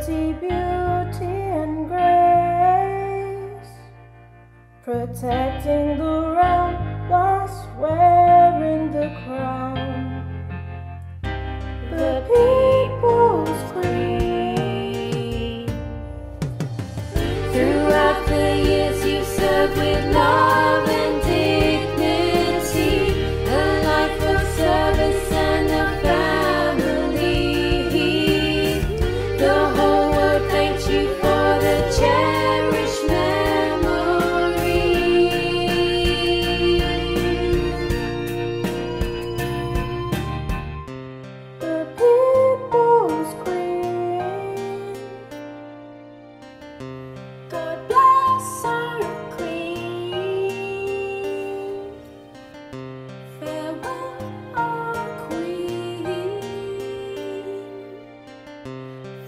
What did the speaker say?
purity, beauty, and grace, protecting the realm lost where.